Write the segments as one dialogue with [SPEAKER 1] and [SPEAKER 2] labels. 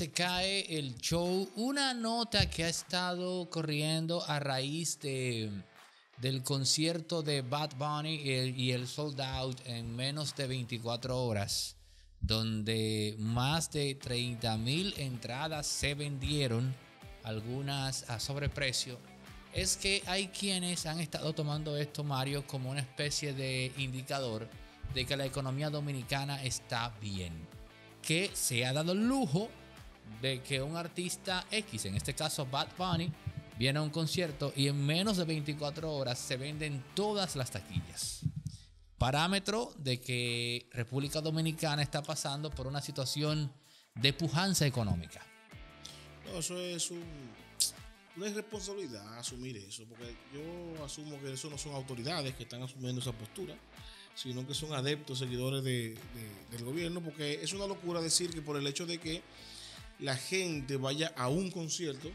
[SPEAKER 1] se cae el show. Una nota que ha estado corriendo a raíz de, del concierto de Bad Bunny y el, y el sold out en menos de 24 horas, donde más de 30 mil entradas se vendieron, algunas a sobreprecio. Es que hay quienes han estado tomando esto, Mario, como una especie de indicador de que la economía dominicana está bien. Que se ha dado el lujo de que un artista X, en este caso Bad Bunny, viene a un concierto y en menos de 24 horas se venden todas las taquillas. Parámetro de que República Dominicana está pasando por una situación de pujanza económica.
[SPEAKER 2] No, eso es un, una irresponsabilidad asumir eso, porque yo asumo que eso no son autoridades que están asumiendo esa postura, sino que son adeptos, seguidores de, de, del gobierno, porque es una locura decir que por el hecho de que la gente vaya a un concierto,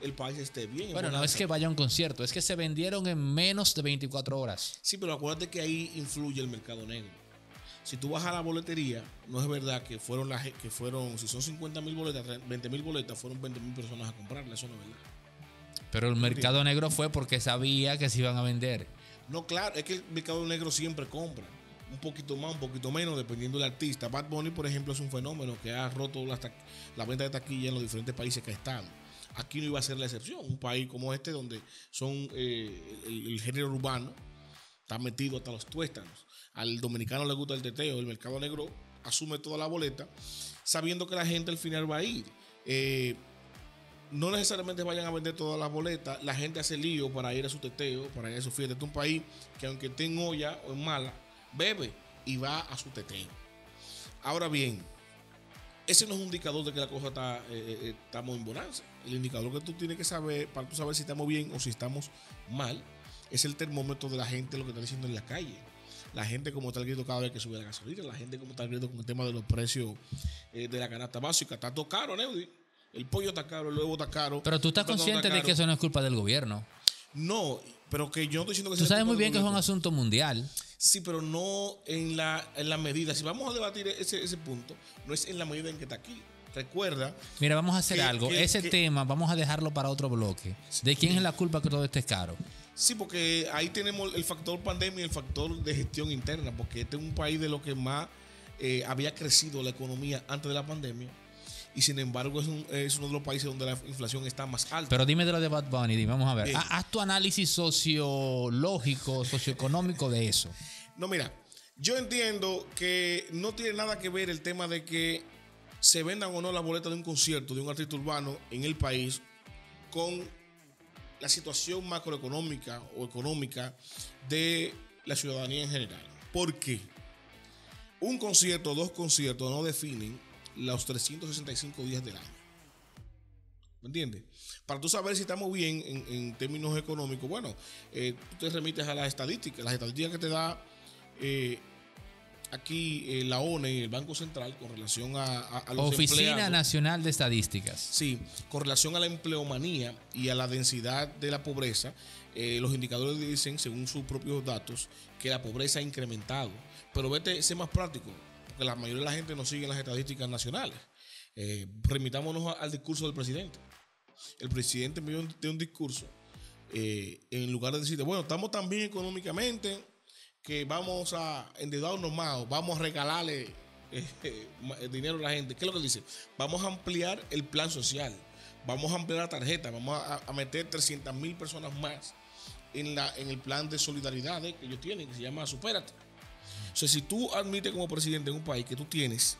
[SPEAKER 2] el país esté bien.
[SPEAKER 1] Bueno, no es que vaya a un concierto, es que se vendieron en menos de 24 horas.
[SPEAKER 2] Sí, pero acuérdate que ahí influye el mercado negro. Si tú vas a la boletería, no es verdad que fueron, las que fueron si son 50 mil boletas, 20 mil boletas, fueron 20 mil personas a comprarla, eso no es verdad.
[SPEAKER 1] Pero el mercado negro fue porque sabía que se iban a vender.
[SPEAKER 2] No, claro, es que el mercado negro siempre compra. Un poquito más, un poquito menos, dependiendo del artista. Bad Bunny, por ejemplo, es un fenómeno que ha roto la, la venta de taquilla en los diferentes países que ha estado. Aquí no iba a ser la excepción. Un país como este, donde son eh, el, género urbano está metido hasta los tuéstanos. Al dominicano le gusta el teteo, el mercado negro asume toda la boleta, sabiendo que la gente al final va a ir. Eh, no necesariamente vayan a vender todas las boletas, la gente hace lío para ir a su teteo, para ir a su fiesta. Este es un país que aunque esté en olla o en mala, bebe y va a su teteo. Ahora bien, ese no es un indicador de que la cosa está, eh, estamos en bonanza. El indicador que tú tienes que saber, para tú saber si estamos bien o si estamos mal, es el termómetro de la gente, lo que está diciendo en la calle. La gente como está el grito cada vez que sube la gasolina, la gente como está el grito con el tema de los precios eh, de la canasta básica. Está todo caro, Neudi. El pollo está caro, el huevo está caro.
[SPEAKER 1] Pero tú estás consciente de que eso no es culpa del gobierno.
[SPEAKER 2] No, pero que yo no estoy diciendo que
[SPEAKER 1] Tú sabes muy bien que es un asunto mundial.
[SPEAKER 2] Sí, pero no en la, en la medida. Si vamos a debatir ese, ese punto, no es en la medida en que está aquí. Recuerda.
[SPEAKER 1] Mira, vamos a hacer que, algo. Que, ese que, tema vamos a dejarlo para otro bloque. ¿De quién es la culpa que todo esté caro?
[SPEAKER 2] Sí, porque ahí tenemos el factor pandemia y el factor de gestión interna, porque este es un país de lo que más eh, había crecido la economía antes de la pandemia y sin embargo es, un, es, uno de los países donde la inflación está más alta.
[SPEAKER 1] Pero dime de lo de Bad Bunny, dime, vamos a ver. Eh, Haz tu análisis sociológico, socioeconómico de eso.
[SPEAKER 2] No, mira, yo entiendo que no tiene nada que ver el tema de que se vendan o no las boletas de un concierto de un artista urbano en el país con la situación macroeconómica o económica de la ciudadanía en general. ¿Por qué? Un concierto o dos conciertos no definen los 365 días del año. ¿Me entiendes? Para tú saber si estamos bien en, en términos económicos, bueno, eh, tú te remites a las estadísticas. Las estadísticas que te da eh, aquí eh, la ONE, el Banco Central, con relación a, a, a los
[SPEAKER 1] Oficina
[SPEAKER 2] empleados.
[SPEAKER 1] Nacional de Estadísticas.
[SPEAKER 2] Sí, con relación a la empleomanía y a la densidad de la pobreza, eh, los indicadores dicen, según sus propios datos, que la pobreza ha incrementado. Pero vete, sé más práctico, porque la mayoría de la gente no sigue las estadísticas nacionales. Eh, remitámonos al discurso del presidente. El presidente me dio un, discurso, eh, en lugar de decirte, bueno, estamos tan bien económicamente que vamos a endeudarnos más, vamos a regalarle eh, dinero a la gente. ¿Qué es lo que dice? Vamos a ampliar el plan social, vamos a ampliar la tarjeta, vamos a, meter 300 mil personas más en, en el plan de solidaridad que ellos tienen, que se llama Supérate. O sea, si tú admites como presidente en un país que tú tienes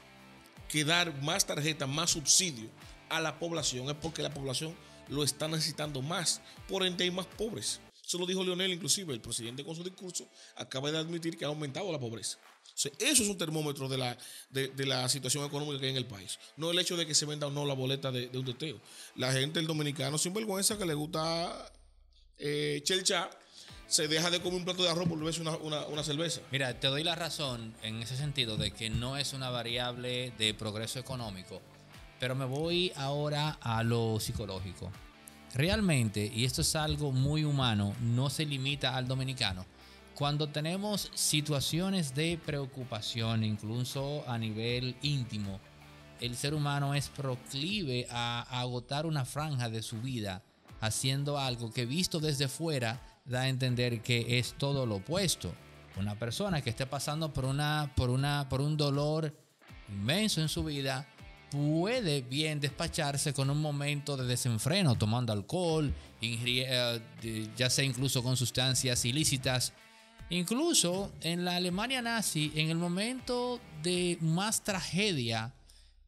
[SPEAKER 2] que dar más tarjetas, más subsidio a la población, es porque la población lo está necesitando más. Por ende, hay más pobres. Eso lo dijo Leonel, inclusive, el presidente con su discurso acaba de admitir que ha aumentado la pobreza. O sea, eso es un termómetro de la, de, la situación económica que hay en el país. No el hecho de que se venda o no la boleta de, un teteo. La gente, el dominicano, sin vergüenza, que le gusta eh, chelcha, se deja de comer un plato de arroz por beberse una, una, una, cerveza.
[SPEAKER 1] Mira, te doy la razón en ese sentido de que no es una variable de progreso económico, pero me voy ahora a lo psicológico. Realmente, y esto es algo muy humano, no se limita al dominicano. Cuando tenemos situaciones de preocupación, incluso a nivel íntimo, el ser humano es proclive a, agotar una franja de su vida haciendo algo que visto desde fuera da a entender que es todo lo opuesto. Una persona que esté pasando por, una, por, una, por un dolor inmenso en su vida puede bien despacharse con un momento de desenfreno, tomando alcohol, eh, ya sea incluso con sustancias ilícitas. Incluso en la Alemania nazi, en el momento de más tragedia,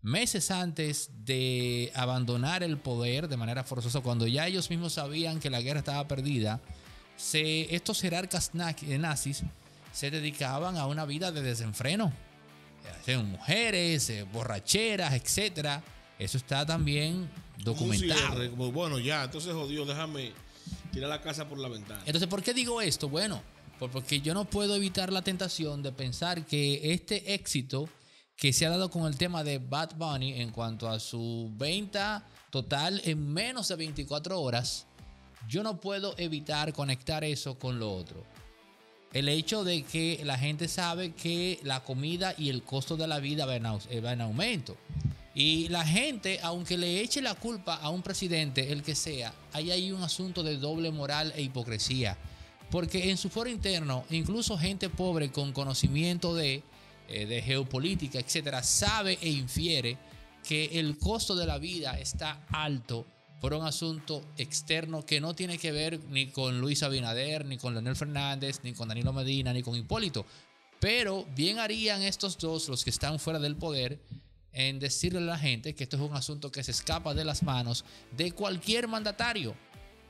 [SPEAKER 1] meses antes de abandonar el poder de manera forzosa, cuando ya ellos mismos sabían que la guerra estaba perdida, se, estos jerarcas nazis se dedicaban a una vida de desenfreno mujeres, eh, borracheras, etcétera. Eso está también documentado.
[SPEAKER 2] Bueno, ya, entonces jodió, déjame tirar la casa por la ventana.
[SPEAKER 1] Entonces, ¿por qué digo esto? Bueno, porque yo no puedo evitar la tentación de pensar que este éxito que se ha dado con el tema de Bad Bunny en cuanto a su venta total en menos de 24 horas, yo no puedo evitar conectar eso con lo otro el hecho de que la gente sabe que la comida y el costo de la vida va en, eh, aumento. Y la gente, aunque le eche la culpa a un presidente, el que sea, ahí hay un asunto de doble moral e hipocresía. Porque en su foro interno, incluso gente pobre con conocimiento de, eh, de geopolítica, etcétera, sabe e infiere que el costo de la vida está alto por un asunto externo que no tiene que ver ni con Luis Abinader, ni con Leonel Fernández, ni con Danilo Medina, ni con Hipólito. Pero bien harían estos dos, los que están fuera del poder, en decirle a la gente que esto es un asunto que se escapa de las manos de cualquier mandatario.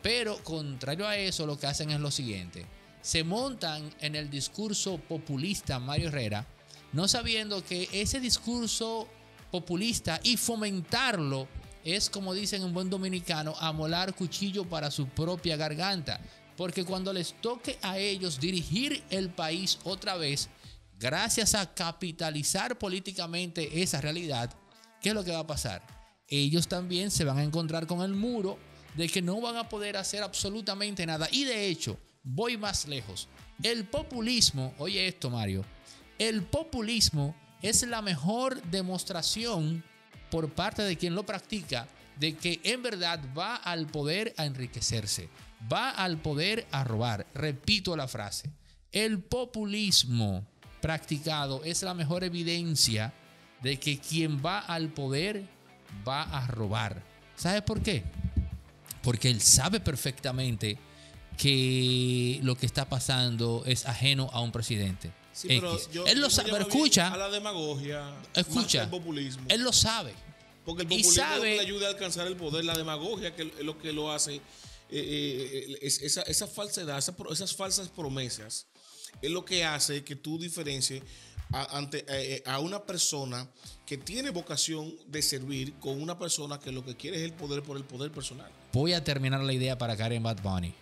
[SPEAKER 1] Pero contrario a eso, lo que hacen es lo siguiente. Se montan en el discurso populista Mario Herrera, no sabiendo que ese discurso populista y fomentarlo es como dicen en buen dominicano, amolar cuchillo para su propia garganta. Porque cuando les toque a ellos dirigir el país otra vez, gracias a capitalizar políticamente esa realidad, ¿qué es lo que va a pasar? Ellos también se van a encontrar con el muro de que no van a poder hacer absolutamente nada. Y de hecho, voy más lejos. El populismo, oye esto Mario, el populismo es la mejor demostración por parte de quien lo practica de que en verdad va al poder a enriquecerse, va al poder a robar. Repito la frase, el populismo practicado es la mejor evidencia de que quien va al poder va a robar. ¿Sabe por qué? Porque él sabe perfectamente que lo que está pasando es ajeno a un presidente él lo sabe, pero escucha.
[SPEAKER 2] A la demagogia.
[SPEAKER 1] Escucha.
[SPEAKER 2] populismo.
[SPEAKER 1] Él lo sabe.
[SPEAKER 2] Porque el populismo sabe, le ayuda a alcanzar el poder. La demagogia que es lo que lo hace. Eh, eh, esa, esa, falsedad, esas falsas promesas, es lo que hace que tú diferencies a, ante, eh, a una persona que tiene vocación de servir con una persona que lo que quiere es el poder por el poder personal.
[SPEAKER 1] Voy a terminar la idea para caer en Bad Bunny.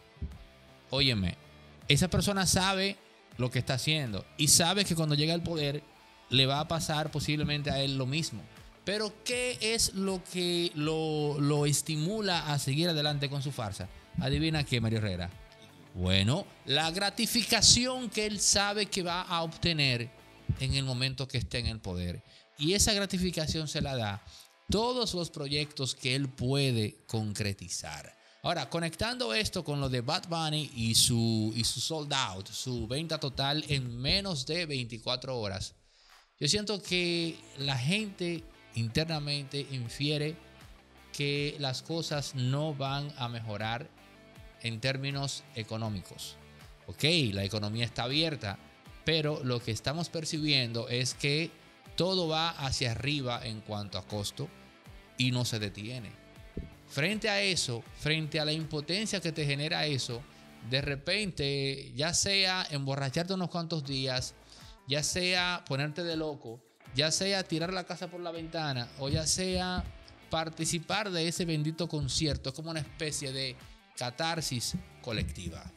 [SPEAKER 1] Óyeme, esa persona sabe lo que está haciendo y sabe que cuando llega al poder le va a pasar posiblemente a él lo mismo. Pero ¿qué es lo que lo, lo estimula a seguir adelante con su farsa? Adivina qué, Mario Herrera. Bueno, la gratificación que él sabe que va a obtener en el momento que esté en el poder. Y esa gratificación se la da todos los proyectos que él puede concretizar. Ahora, conectando esto con lo de Bad Bunny y su, y su sold out, su venta total en menos de 24 horas, yo siento que la gente internamente infiere que las cosas no van a mejorar en términos económicos. Ok, la economía está abierta, pero lo que estamos percibiendo es que todo va hacia arriba en cuanto a costo y no se detiene. Frente a eso, frente a la impotencia que te genera eso, de repente, ya sea emborracharte unos cuantos días, ya sea ponerte de loco, ya sea tirar la casa por la ventana o ya sea participar de ese bendito concierto, es como una especie de catarsis colectiva.